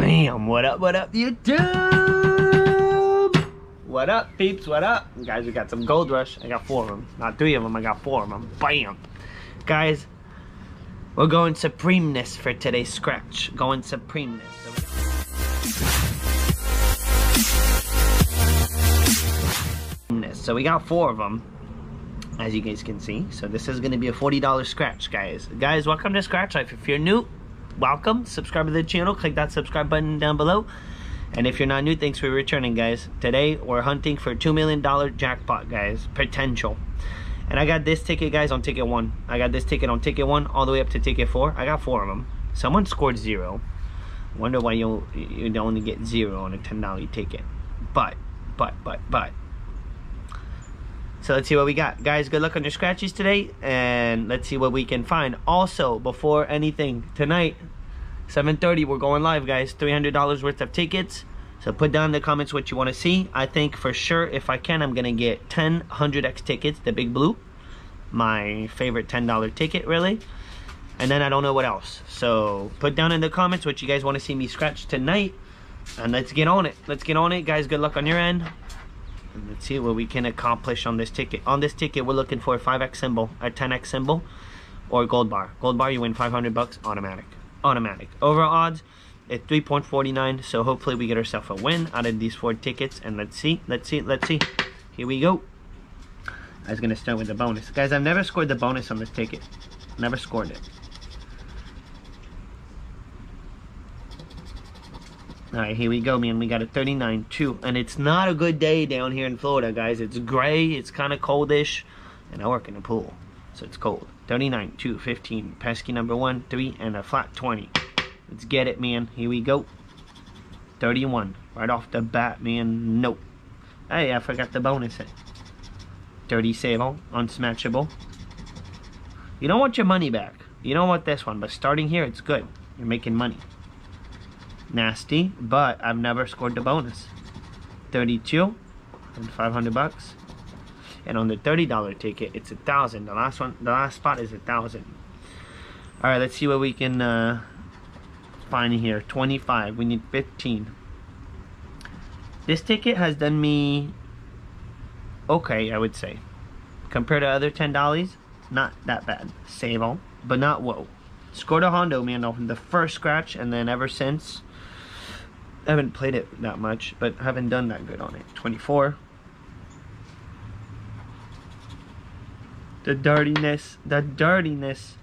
Bam! What up, what up, YouTube? What up, peeps? What up? Guys, we got some Gold Rush. I got four of them. Not three of them, I got four of them. Bam! Guys, we're going Supremeness for today's scratch. Going Supremeness. So we got four of them, as you guys can see. So this is going to be a $40 scratch, guys. Guys, welcome to Scratch Life. If you're new, welcome. Subscribe to the channel. Click that subscribe button down below. And if you're not new, thanks for returning, guys. Today, we're hunting for $2 million jackpot, guys. Potential. And I got this ticket, guys, on ticket one. I got this ticket on ticket one all the way up to ticket four. I got four of them. Someone scored zero. Wonder why you you only get zero on a $10 ticket. But, but, but, but. So let's see what we got. Guys, good luck on your scratches today. And let's see what we can find. Also, before anything, tonight, 7.30, we're going live, guys. $300 worth of tickets. So put down in the comments what you want to see. I think for sure, if I can, I'm going to get 10 100X tickets, the big blue. My favorite $10 ticket, really. And then I don't know what else. So put down in the comments what you guys want to see me scratch tonight. And let's get on it. Let's get on it, guys. Good luck on your end. Let's see what we can accomplish on this ticket. On this ticket, we're looking for a 5X symbol, a 10X symbol, or gold bar. Gold bar, you win 500 bucks automatic. Automatic. Overall odds, at 3.49 so hopefully we get ourselves a win out of these four tickets and let's see let's see let's see here we go I was gonna start with the bonus guys I've never scored the bonus on this ticket never scored it all right here we go man we got a 39 2 and it's not a good day down here in Florida guys it's gray it's kind of coldish and I work in a pool so it's cold 39 2 15 pesky number one 3 and a flat 20 Let's get it, man. Here we go. 31. Right off the bat, man. Nope. Hey, I forgot the bonus hit. 37. Unsmatchable. You don't want your money back. You don't want this one, but starting here, it's good. You're making money. Nasty, but I've never scored the bonus. 32 and 500 bucks. And on the $30 ticket, it's a thousand. The last one, the last spot is a thousand. All right, let's see what we can uh, find here 25 we need 15 this ticket has done me okay I would say compared to other ten dollars not that bad save all but not whoa scored a Hondo man off the first scratch and then ever since I haven't played it that much but haven't done that good on it 24 the dirtiness the dirtiness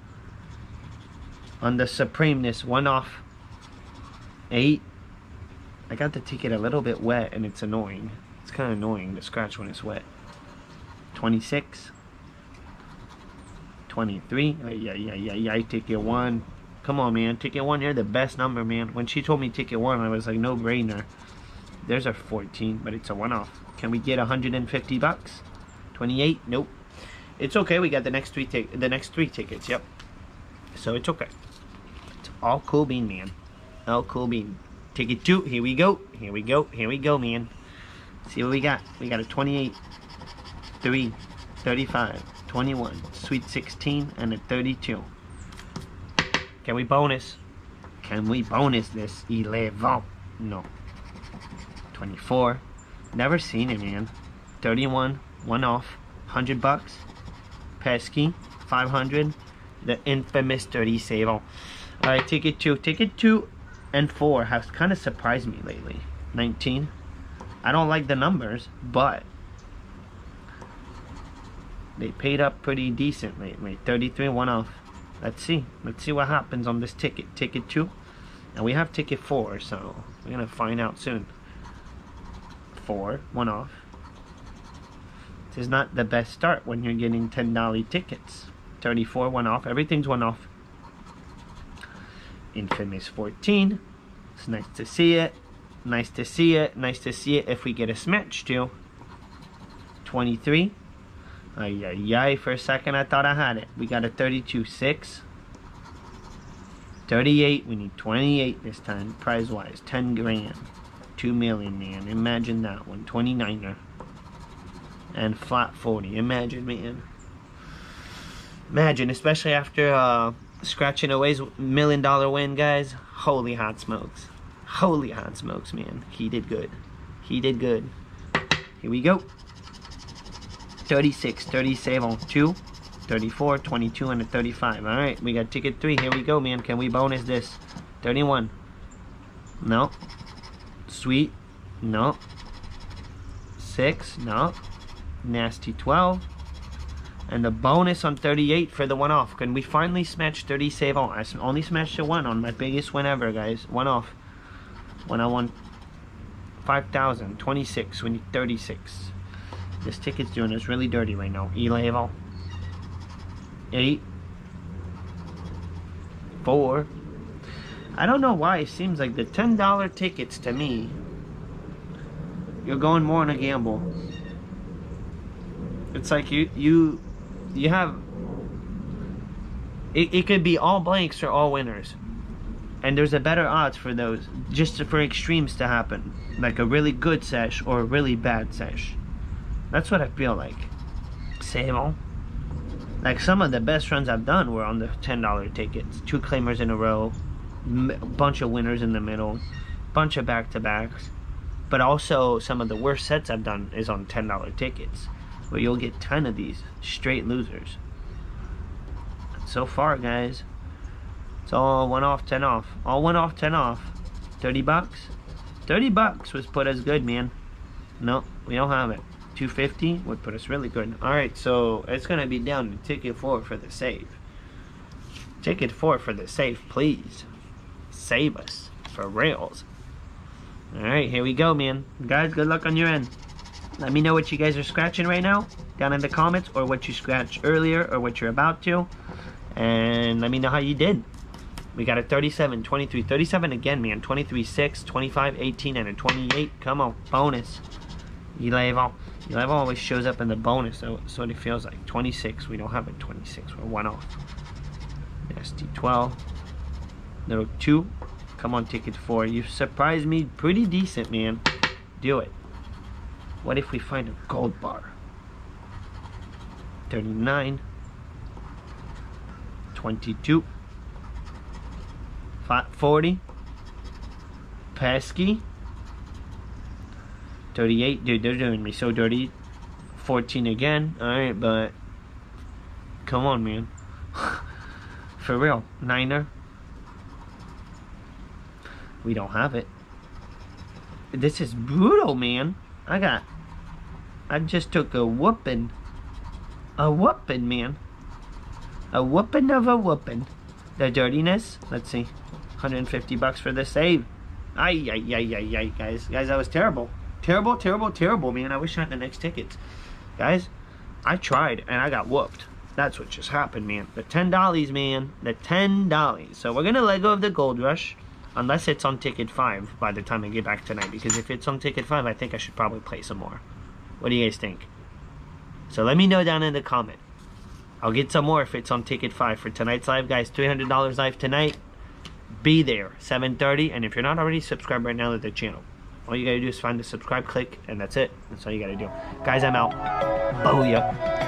on the supremeness one off Eight. I got the ticket a little bit wet and it's annoying. It's kind of annoying to scratch when it's wet. 26. 23. Yeah, yeah, yeah, yeah. Ticket one. Come on, man. Ticket one, you're the best number, man. When she told me ticket one, I was like, no brainer. There's a 14, but it's a one off. Can we get 150 bucks? 28? Nope. It's okay. We got the next three the next three tickets. Yep. So it's okay. It's all cool bean, man. Oh, cool bean. Ticket two. Here we go. Here we go. Here we go, man. See what we got. We got a 28, 3, 35, 21, sweet 16, and a 32. Can we bonus? Can we bonus this? 11. No. 24. Never seen it, man. 31. One off. 100 bucks. Pesky. 500. The infamous 37. Alright, ticket two. Ticket two and 4 has kind of surprised me lately. 19. I don't like the numbers, but they paid up pretty decent lately. 33 one off. Let's see. Let's see what happens on this ticket. Ticket 2. And we have ticket 4, so we're going to find out soon. 4, one off. This is not the best start when you're getting $10 tickets. 34, one off. Everything's one off. Infamous 14. It's nice to see it. Nice to see it. Nice to see it if we get a smash too. 23. Ay, ay, ay. For a second, I thought I had it. We got a 32-6. 38. We need 28 this time, prize-wise. 10 grand. 2 million, man. Imagine that one. 29er. And flat 40. Imagine, man. Imagine, especially after uh, scratching away's million dollar win, guys. Holy hot smokes. Holy hot smokes, man. He did good. He did good. Here we go. 36, 37, 2, 34, 22, and a 35. All right, we got ticket three. Here we go, man. Can we bonus this? 31. No. Sweet. No. 6. No. Nasty 12. And the bonus on 38 for the one off. Can we finally smash 30 save on? I only smashed a one on my biggest win ever, guys. One off. When I won 5,000. 26. We need 36. This ticket's doing us really dirty right now. E-level. 8. 4. I don't know why it seems like the $10 tickets to me, you're going more on a gamble. It's like you, you, you have, it, it could be all blanks or all winners. And there's a better odds for those, just for extremes to happen. Like a really good sesh or a really bad sesh. That's what I feel like. Same old. Like some of the best runs I've done were on the $10 tickets. Two claimers in a row, a bunch of winners in the middle, bunch of back-to-backs. But also some of the worst sets I've done is on $10 tickets, where you'll get 10 of these straight losers. So far, guys, it's all one off, 10 off. All one off, 10 off. 30 bucks? 30 bucks was put as good, man. No, we don't have it. 250 would put us really good. Alright, so it's going to be down to ticket 4 for the save. Ticket 4 for the save, please. Save us. For rails. Alright, here we go, man. Guys, good luck on your end. Let me know what you guys are scratching right now down in the comments or what you scratched earlier or what you're about to. And let me know how you did. We got a 37, 23, 37 again, man. 23, 6, 25, 18, and a 28. Come on, bonus. Eleven. Eleven always shows up in the bonus, so, so it feels like. 26, we don't have a 26, we're one off. Nasty 12. Little 2. Come on, ticket 4. You've surprised me pretty decent, man. Do it. What if we find a gold bar? 39. 22. 40. Pesky. 38. Dude, they're doing me so dirty. 14 again. Alright, but... Come on, man. For real. Niner. We don't have it. This is brutal, man. I got... I just took a whooping. A whooping, man. A whooping of a whooping. The dirtiness. Let's see. 150 bucks for this save. Ay, ay, ay, ay, ay, guys. Guys, that was terrible. Terrible, terrible, terrible, man. I wish I had the next tickets. Guys, I tried and I got whooped. That's what just happened, man. The $10, man. The $10. So we're going to let go of the Gold Rush. Unless it's on ticket 5 by the time I get back tonight. Because if it's on ticket 5, I think I should probably play some more. What do you guys think? So let me know down in the comment. I'll get some more if it's on ticket 5 for tonight's live, guys. $300 live tonight. Be there, 7.30. And if you're not already subscribed right now to the channel, all you gotta do is find the subscribe click, and that's it. That's all you gotta do. Guys, I'm out. Booyah.